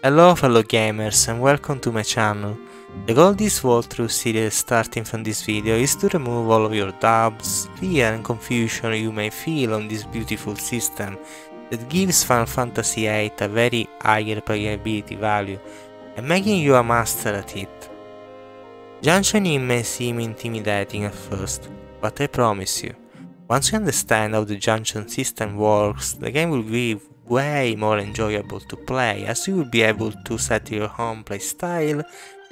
Hello fellow gamers and welcome to my channel. The goal of this walkthrough series starting from this video is to remove all of your doubts, fear and confusion you may feel on this beautiful system that gives Final Fantasy VIII a very higher replayability value and making you a master at it. Junctioning may seem intimidating at first, but I promise you, once you understand how the junction system works, the game will be way more enjoyable to play as you will be able to set your own playstyle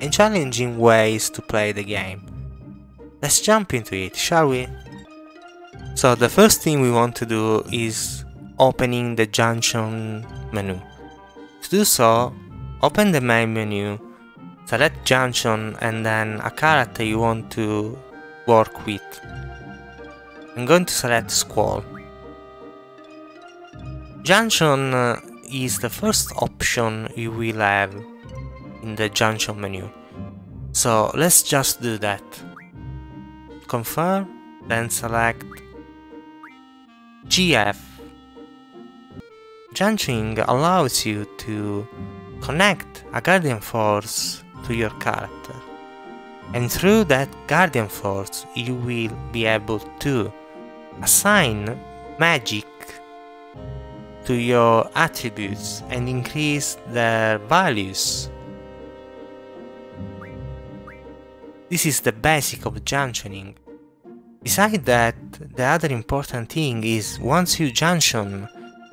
and challenging ways to play the game. Let's jump into it, shall we? So the first thing we want to do is opening the junction menu. To do so, open the main menu, select junction and then a character you want to work with. I'm going to select Squall. Junction uh, is the first option you will have in the junction menu. So let's just do that. Confirm, then select GF. Junctioning allows you to connect a Guardian Force to your character. And through that Guardian Force you will be able to assign magic to your attributes and increase their values. This is the basic of junctioning. Besides that, the other important thing is once you junction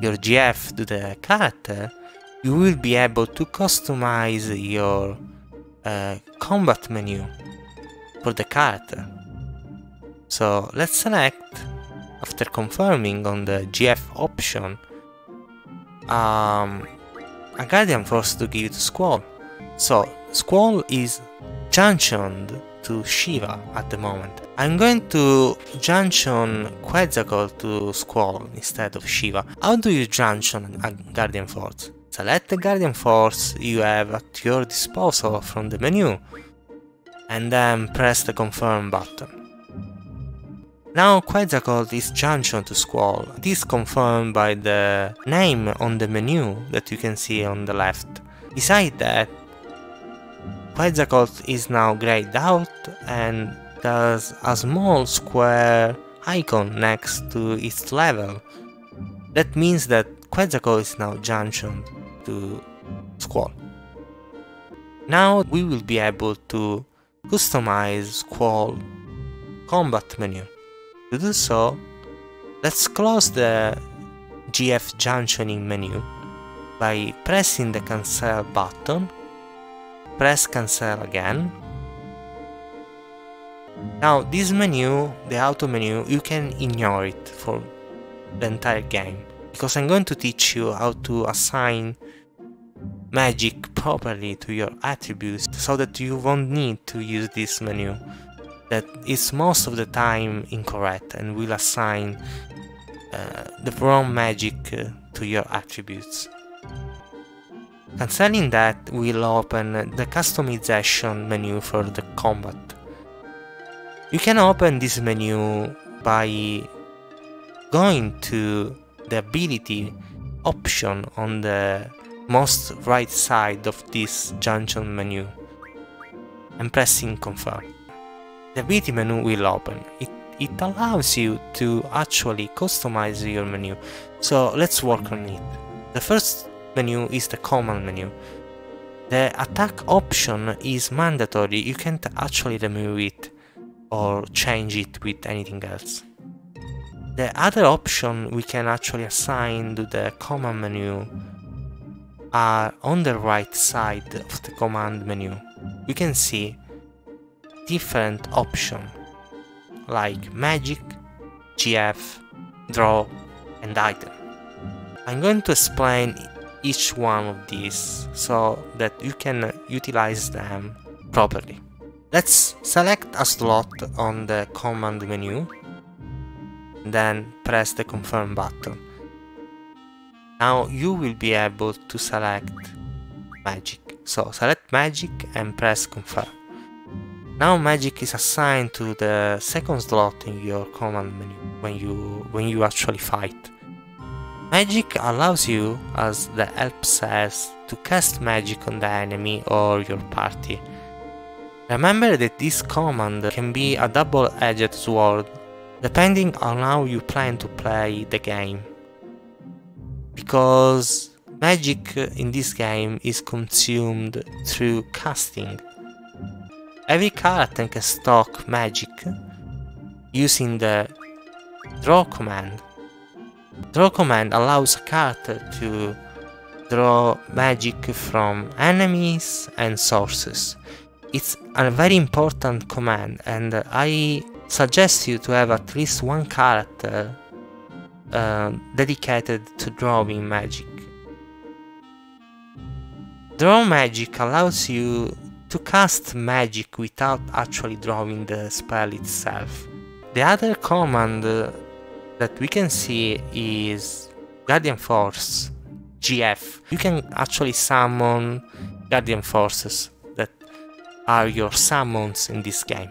your GF to the character, you will be able to customize your uh, combat menu for the character. So let's select after confirming on the GF option um, a Guardian Force to give to Squall. So Squall is junctioned to Shiva at the moment. I'm going to junction Quetzalcoatl to Squall instead of Shiva. How do you junction a Guardian Force? Select the Guardian Force you have at your disposal from the menu and then press the confirm button. Now Quetzalcoatl is junctioned to Squall. This confirmed by the name on the menu that you can see on the left. Beside that, Quetzalcoatl is now grayed out and there's a small square icon next to its level. That means that Quetzalcoatl is now junctioned to Squall. Now we will be able to customize Squall combat menu. To do so, let's close the GF junctioning menu by pressing the cancel button, press cancel again. Now this menu, the auto menu, you can ignore it for the entire game because I'm going to teach you how to assign magic properly to your attributes so that you won't need to use this menu that is most of the time incorrect and will assign uh, the wrong magic uh, to your attributes. Cancelling that will open the customization menu for the combat. You can open this menu by going to the ability option on the most right side of this junction menu and pressing confirm the ability menu will open. It, it allows you to actually customize your menu. So let's work on it. The first menu is the command menu. The attack option is mandatory, you can't actually remove it or change it with anything else. The other option we can actually assign to the command menu are on the right side of the command menu. You can see different options like magic, GF, draw and item. I'm going to explain each one of these so that you can utilize them properly. Let's select a slot on the command menu, then press the confirm button. Now you will be able to select magic. So select magic and press confirm. Now magic is assigned to the second slot in your command menu when you when you actually fight. Magic allows you, as the help says, to cast magic on the enemy or your party. Remember that this command can be a double-edged sword, depending on how you plan to play the game. Because magic in this game is consumed through casting. Every character can stock magic using the draw command Draw command allows a character to draw magic from enemies and sources. It's a very important command and I suggest you to have at least one character uh, dedicated to drawing magic. Draw magic allows you to cast magic without actually drawing the spell itself. The other command that we can see is Guardian Force, GF. You can actually summon Guardian Forces that are your summons in this game.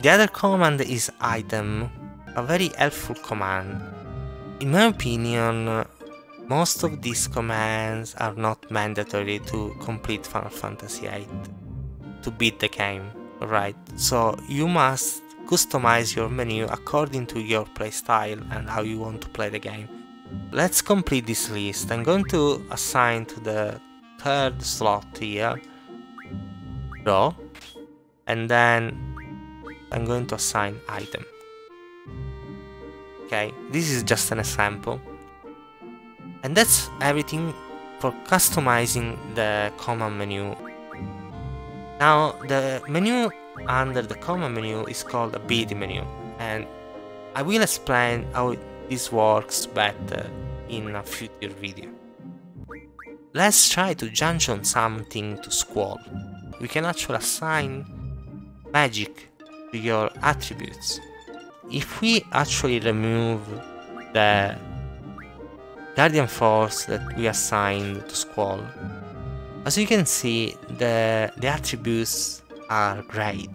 The other command is Item, a very helpful command. In my opinion, most of these commands are not mandatory to complete Final Fantasy VIII to beat the game, right? So you must customize your menu according to your playstyle and how you want to play the game. Let's complete this list. I'm going to assign to the third slot here draw and then I'm going to assign item. Okay, this is just an example. And that's everything for customizing the command menu. Now the menu under the command menu is called ability menu and I will explain how this works better in a future video. Let's try to junction something to Squall. We can actually assign magic to your attributes. If we actually remove the Guardian Force that we assigned to Squall, as you can see, the, the attributes are great.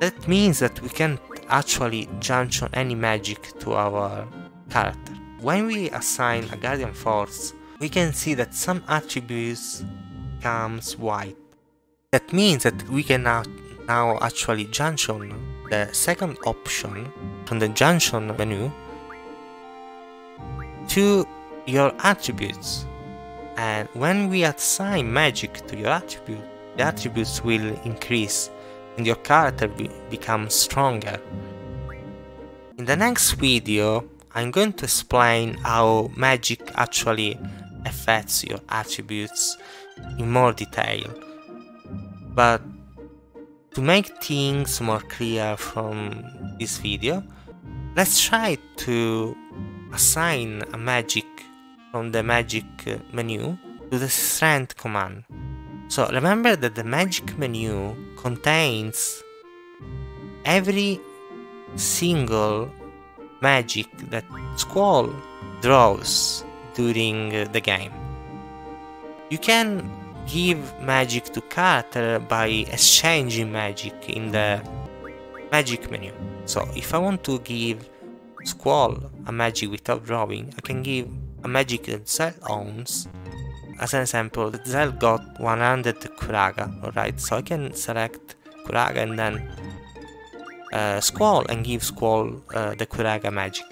That means that we can't actually junction any magic to our character. When we assign a Guardian Force, we can see that some attributes comes white. That means that we can now, now actually junction the second option from the junction menu to your attributes. And when we assign magic to your attribute, the attributes will increase and your character be becomes stronger. In the next video, I'm going to explain how magic actually affects your attributes in more detail. But to make things more clear from this video, let's try to assign a magic from the magic menu to the strength command. So remember that the magic menu contains every single magic that Squall draws during the game. You can give magic to character by exchanging magic in the magic menu. So if I want to give Squall a magic without drawing, I can give a magic that Zell owns as an example, Zell got 100 Curaga alright, so I can select Curaga and then uh, Squall and give Squall uh, the Curaga magic.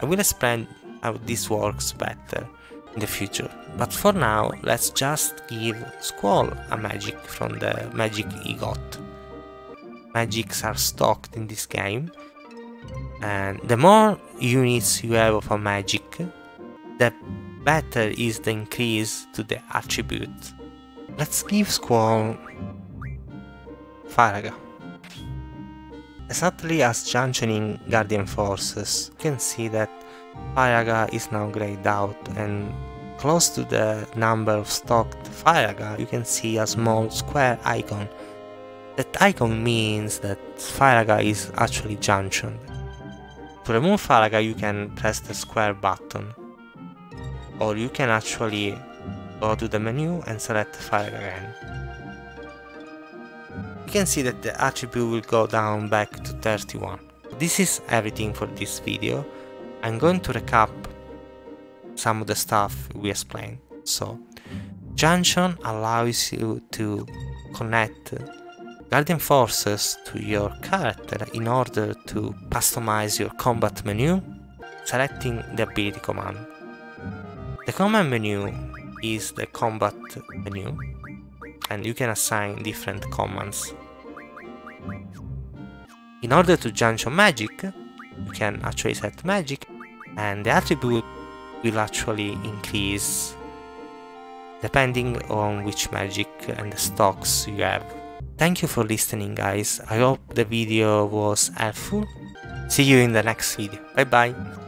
I will explain how this works better in the future, but for now let's just give Squall a magic from the magic he got. Magics are stocked in this game, and the more units you have of a magic, the better is the increase to the attribute. Let's give Squall Firaga. Exactly as junctioning Guardian Forces, you can see that Firaga is now grayed out and close to the number of stocked Firaga you can see a small square icon. That icon means that Firaga is actually junctioned. To remove Firaga you can press the square button or you can actually go to the menu and select the file again. You can see that the attribute will go down back to 31. This is everything for this video. I'm going to recap some of the stuff we explained. So, Junction allows you to connect Guardian Forces to your character in order to customize your combat menu, selecting the ability command. The command menu is the combat menu, and you can assign different commands. In order to junction magic, you can actually set magic, and the attribute will actually increase depending on which magic and the stocks you have. Thank you for listening guys, I hope the video was helpful. See you in the next video, bye bye!